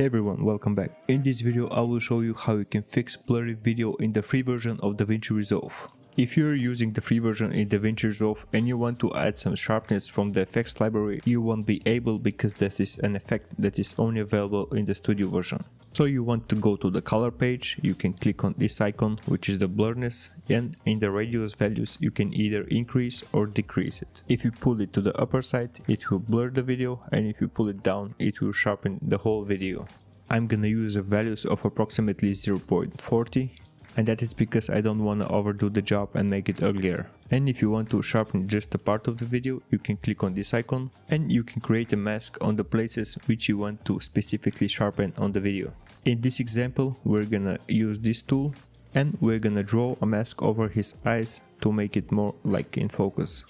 Hey everyone, welcome back. In this video I will show you how you can fix blurry video in the free version of DaVinci Resolve. If you're using the free version in DaVinci Resolve and you want to add some sharpness from the effects library, you won't be able because this is an effect that is only available in the studio version. So you want to go to the color page, you can click on this icon which is the blurriness and in the radius values you can either increase or decrease it. If you pull it to the upper side it will blur the video and if you pull it down it will sharpen the whole video. I'm gonna use the values of approximately 0.40 and that is because I don't want to overdo the job and make it uglier. And if you want to sharpen just a part of the video, you can click on this icon and you can create a mask on the places which you want to specifically sharpen on the video. In this example, we're gonna use this tool and we're gonna draw a mask over his eyes to make it more like in focus.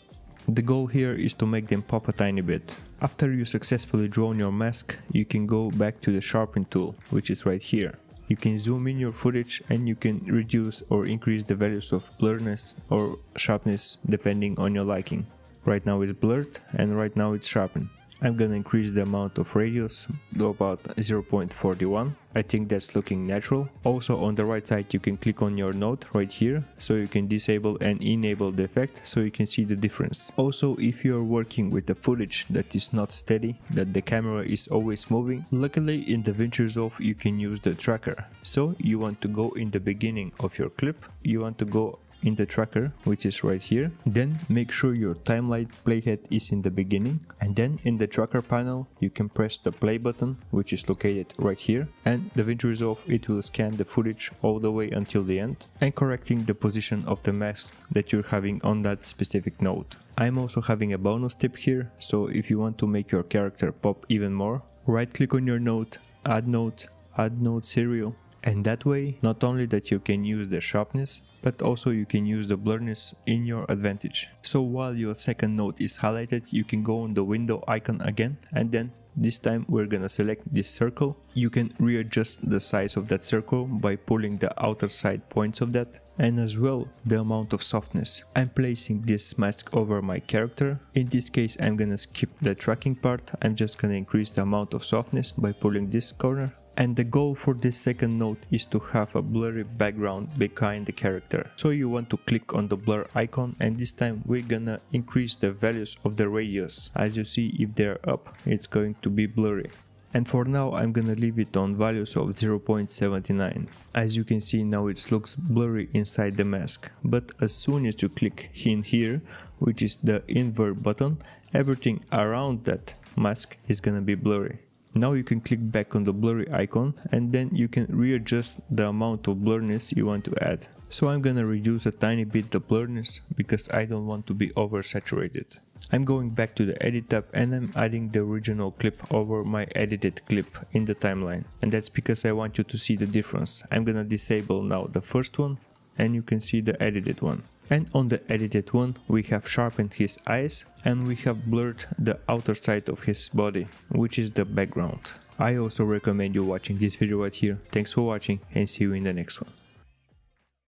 The goal here is to make them pop a tiny bit. After you successfully drawn your mask, you can go back to the sharpen tool, which is right here. You can zoom in your footage and you can reduce or increase the values of blurriness or sharpness depending on your liking. Right now it's blurred and right now it's sharpened. I'm gonna increase the amount of radius to about 0.41. I think that's looking natural. Also on the right side you can click on your node right here so you can disable and enable the effect so you can see the difference. Also if you're working with a footage that is not steady, that the camera is always moving, luckily in the DaVinci you can use the tracker. So you want to go in the beginning of your clip, you want to go in the tracker which is right here. Then make sure your timeline playhead is in the beginning. And then in the tracker panel you can press the play button which is located right here. And the DaVinci Resolve it will scan the footage all the way until the end and correcting the position of the mask that you're having on that specific node. I'm also having a bonus tip here so if you want to make your character pop even more right click on your node add node add node serial and that way not only that you can use the sharpness but also you can use the blurriness in your advantage. So while your second node is highlighted you can go on the window icon again and then this time we're gonna select this circle. You can readjust the size of that circle by pulling the outer side points of that and as well the amount of softness. I'm placing this mask over my character. In this case I'm gonna skip the tracking part. I'm just gonna increase the amount of softness by pulling this corner and the goal for this second node is to have a blurry background behind the character. So you want to click on the blur icon and this time we're gonna increase the values of the radius. As you see if they're up it's going to be blurry. And for now I'm gonna leave it on values of 0.79. As you can see now it looks blurry inside the mask. But as soon as you click in here, which is the invert button, everything around that mask is gonna be blurry. Now you can click back on the blurry icon and then you can readjust the amount of blurriness you want to add. So I'm gonna reduce a tiny bit the blurriness because I don't want to be oversaturated. I'm going back to the edit tab and I'm adding the original clip over my edited clip in the timeline. And that's because I want you to see the difference. I'm gonna disable now the first one and you can see the edited one. And on the edited one we have sharpened his eyes and we have blurred the outer side of his body, which is the background. I also recommend you watching this video right here. Thanks for watching and see you in the next one.